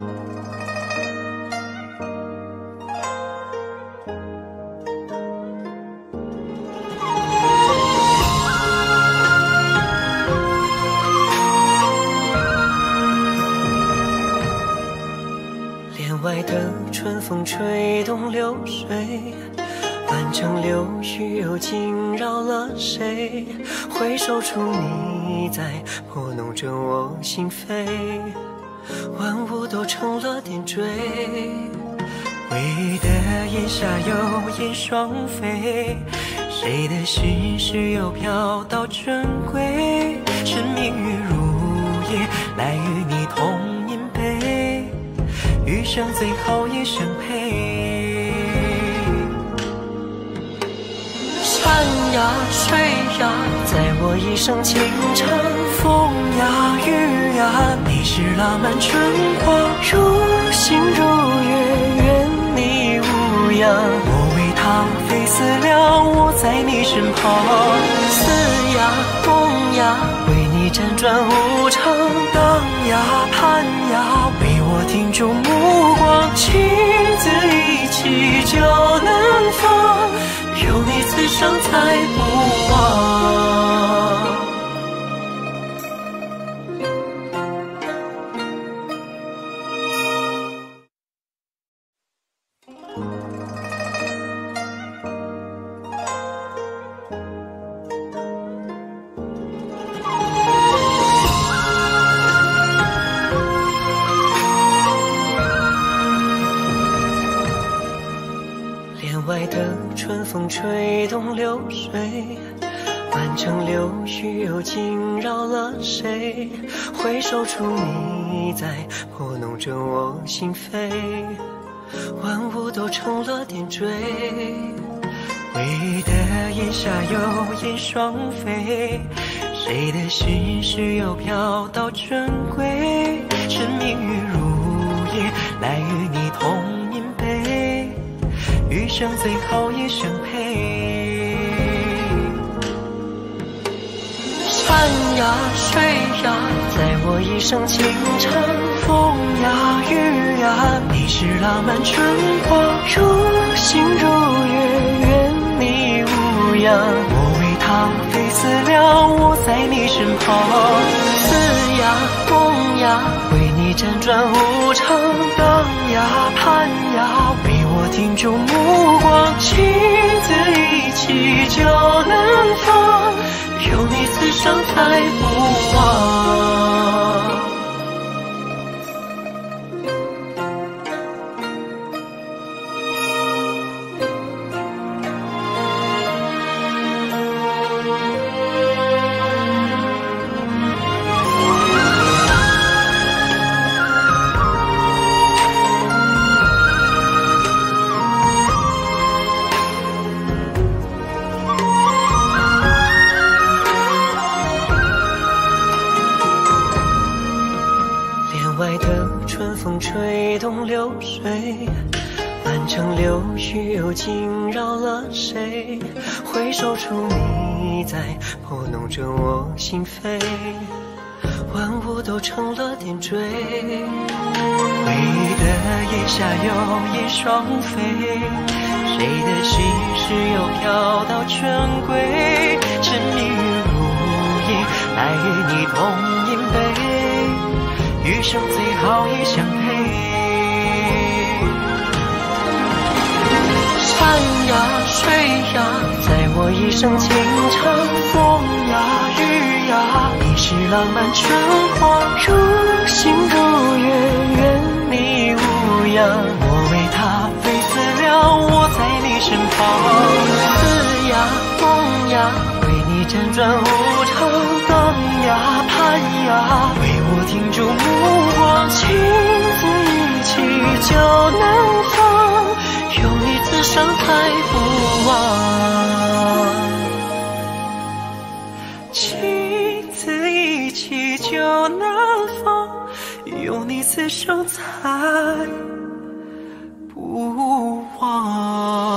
帘外的春风吹动流水，满城柳絮又惊扰了谁？回首处你在拨弄着我心扉，万物都成了点缀。回忆的檐下有燕双飞，谁的心事又飘到春归？是明月如夜，来与你同饮杯，余生最后一声陪。山呀水呀，在我一生倾城；风呀雨呀，你是拉满春光。如星如月，愿你无恙。我为他非死了，我在你身旁。思呀梦呀，为你辗转无常。荡呀盼呀，为我停住目光。情字一起就能放，有你此生才不枉。回首处你在拨弄着我心扉，万物都成了点缀。回忆的檐下有燕双飞，谁的心事又飘到珍贵？沉迷于如夜，来与你同饮杯。余生最后一生陪。山呀水呀，在我一生情长；风呀雨呀，你是拉满春光。如星如月，愿你无恙。我为他费思量，我在你身旁。嘶呀风呀，为你辗转无常。荡呀盼呀，为我停住目光。情字一起就能放，有你此生才不忘。水，满城柳絮又惊扰了谁？回首处你在拨弄着我心扉，万物都成了点缀。回忆的檐下有燕双飞，谁的心事又飘到春归？沉迷于如叶，来与你同饮杯。余生最好一相山呀水呀，在我一生情长；风呀雨呀，你是浪漫春光。如星如月，愿你无恙。我为他非死了，我在你身旁。思呀梦呀，为你辗转无常。等呀盼呀，为我停住目光。情字一起就能放，有伤才不忘。情字一起就难放，有你此生才不枉。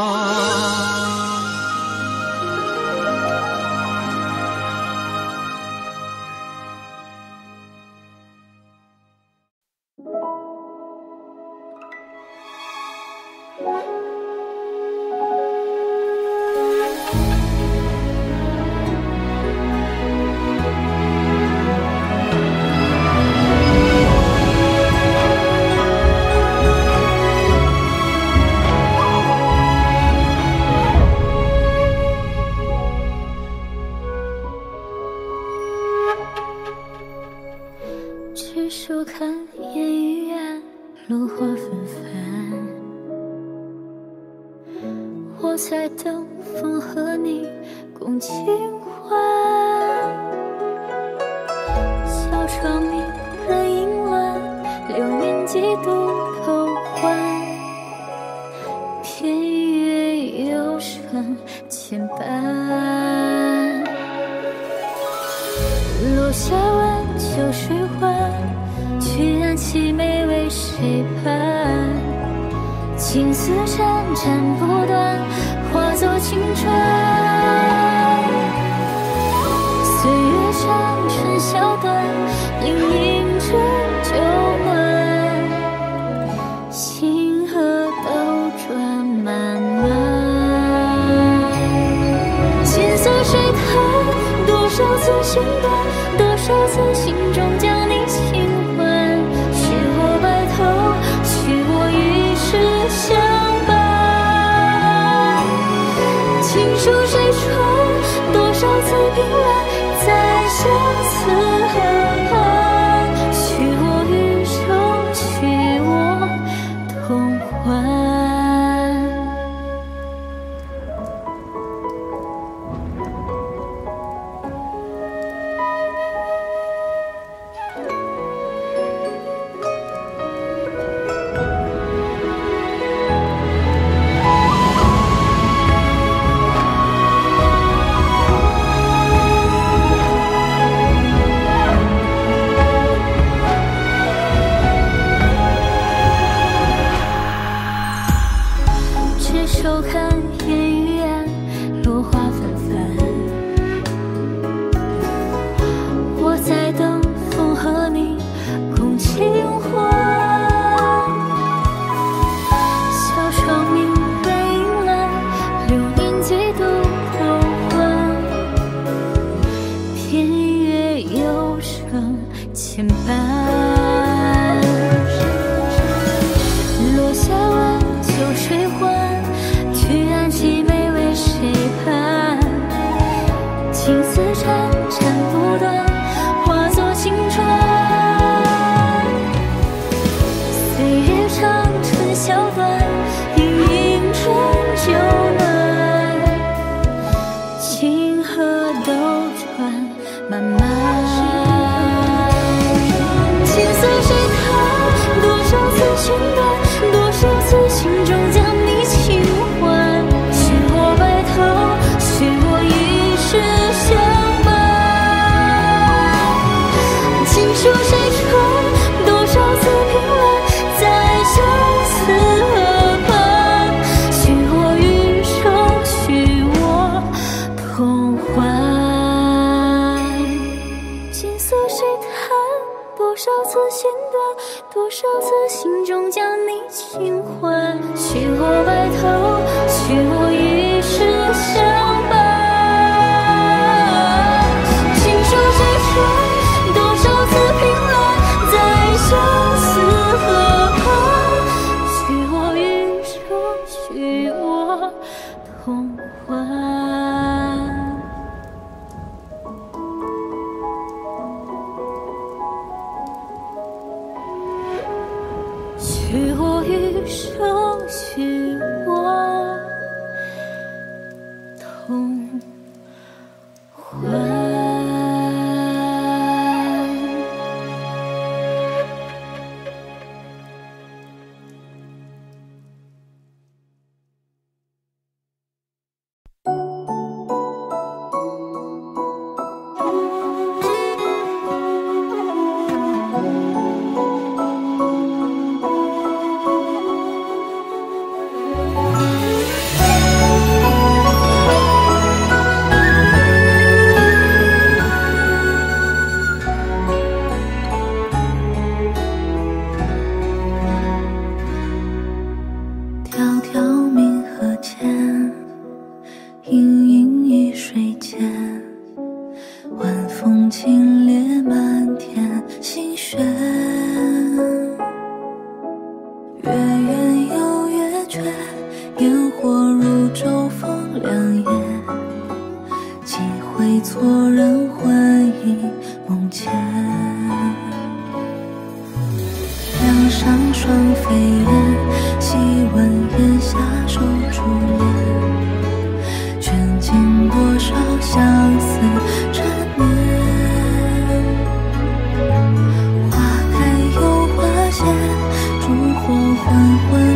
看烟雨暗，落花纷纷。我在等风和你共清欢。小窗明，人影乱，流年几度偷欢。偏月幽深，牵绊。落霞晚，秋水欢。屈然凄美为谁盼？青丝缠缠不断，化作青春。岁月长，春宵短，隐隐指旧满。星河斗转，漫漫。琴瑟谁弹？多少次心断，多少次心。这次。空幻锦瑟谁叹多少次心断多少次心中将你轻唤许我白头许我手黄昏。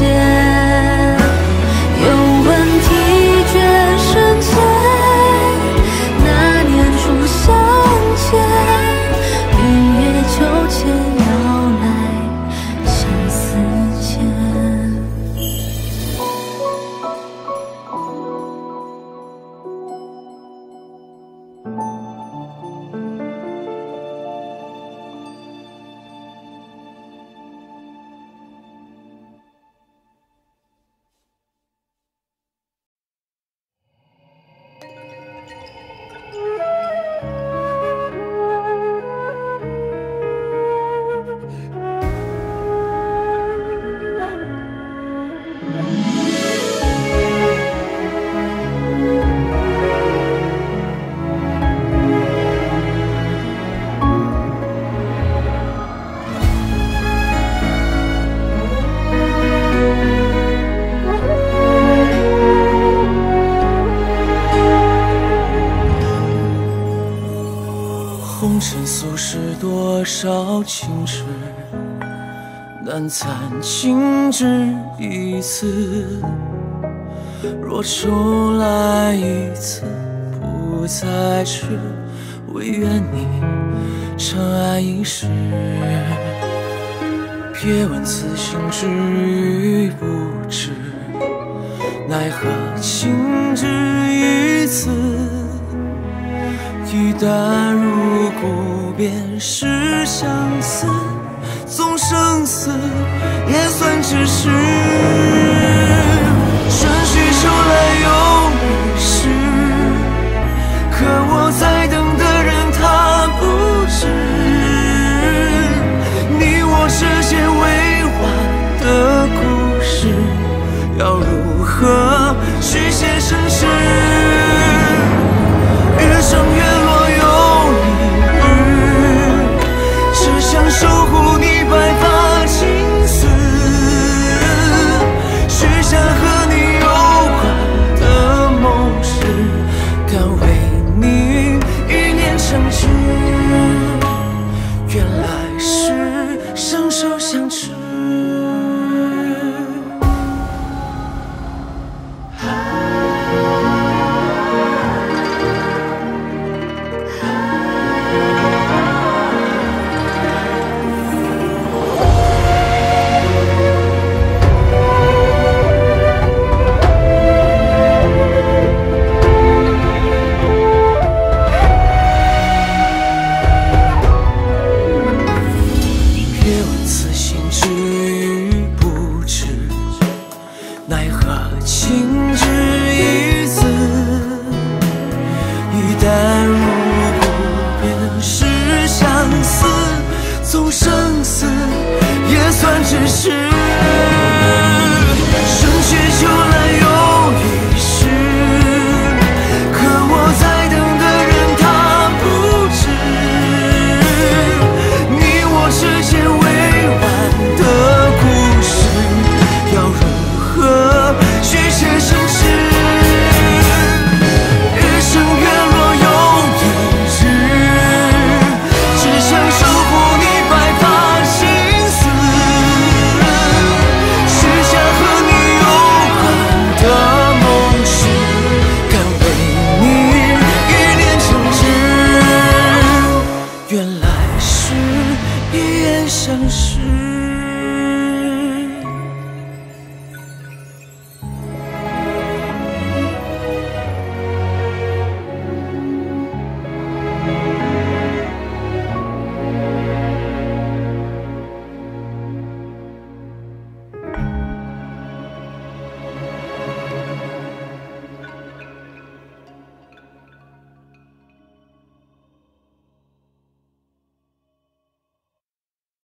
见。三餐，仅止一次。若重来一次，不再迟，唯愿你长安一世。别问此行至于不知，奈何情只一次。一旦入骨，便是相思。纵生死，也算只是。是一眼相识。